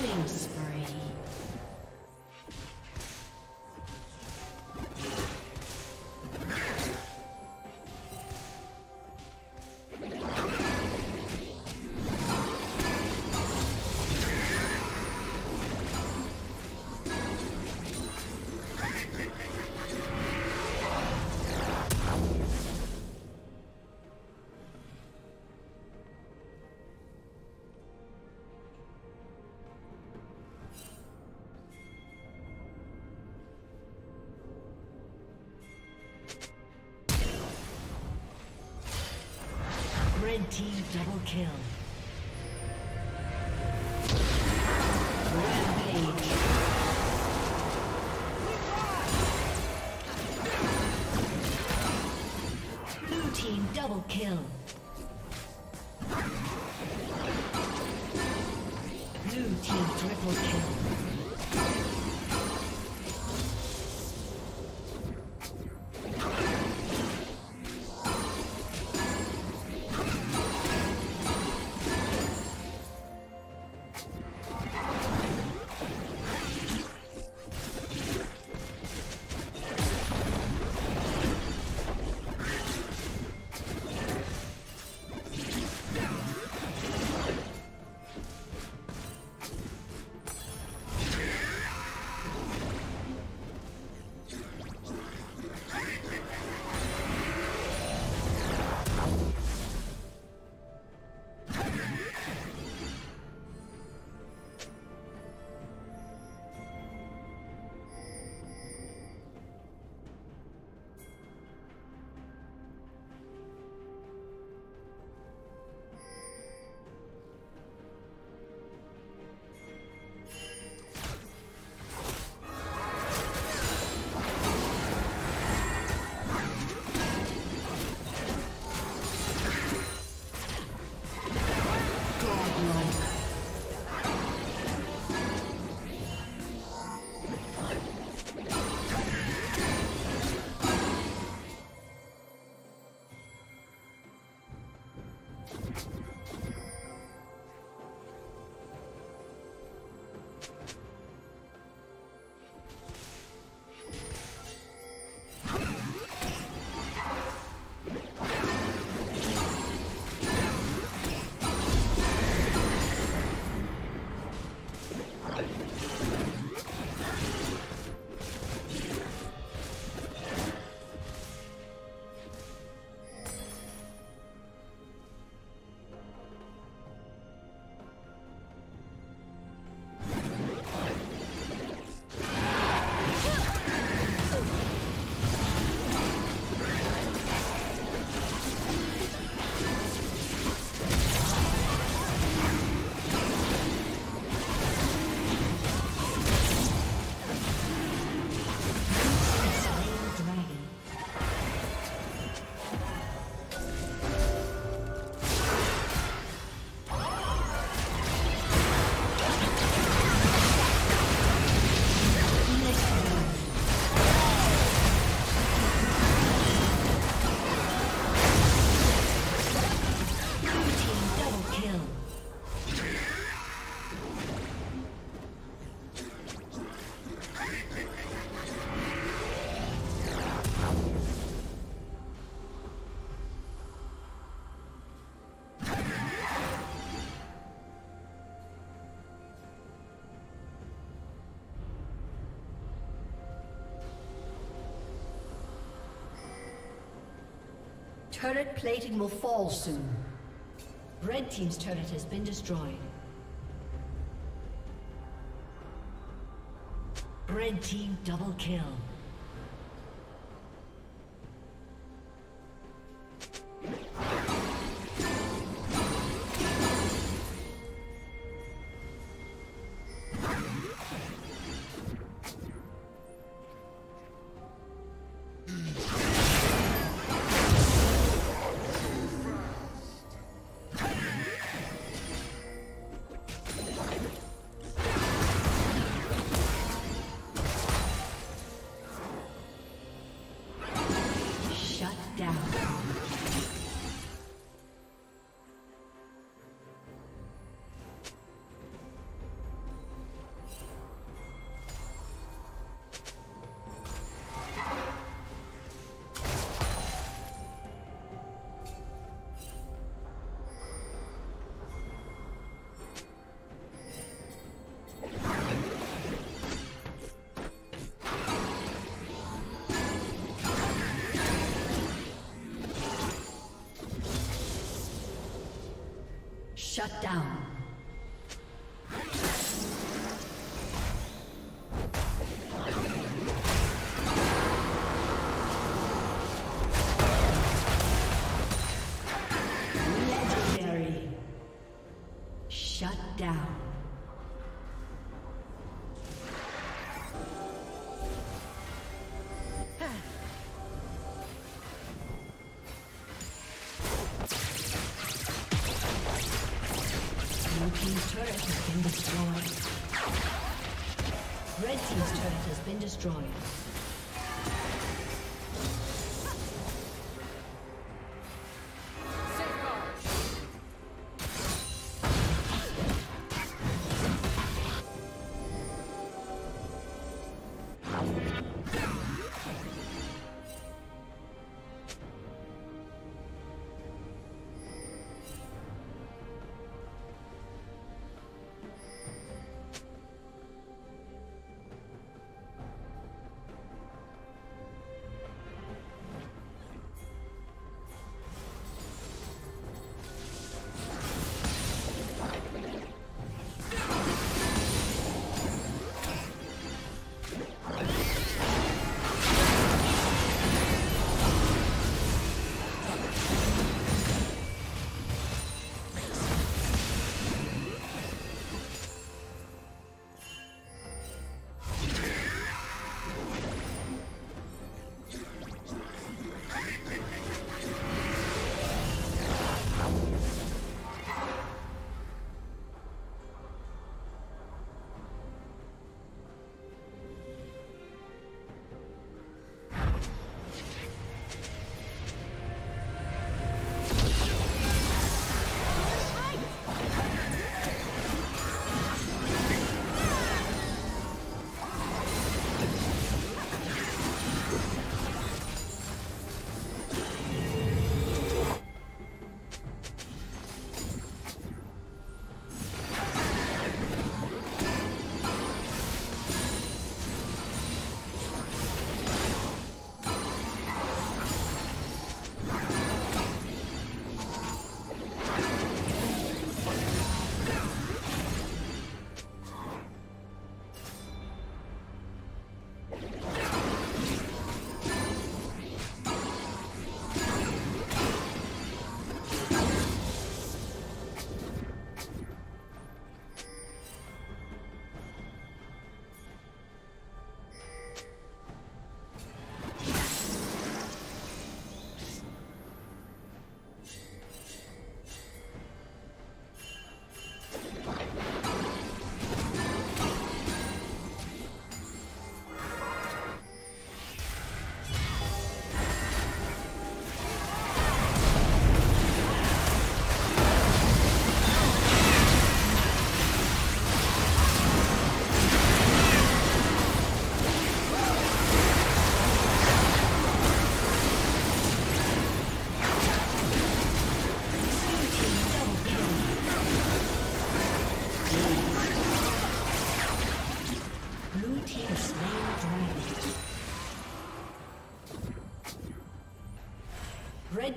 Killing spree. Team double kill. Rampage. Blue team double kill. Turret plating will fall soon. Red Team's turret has been destroyed. Red Team double kill. Shut down.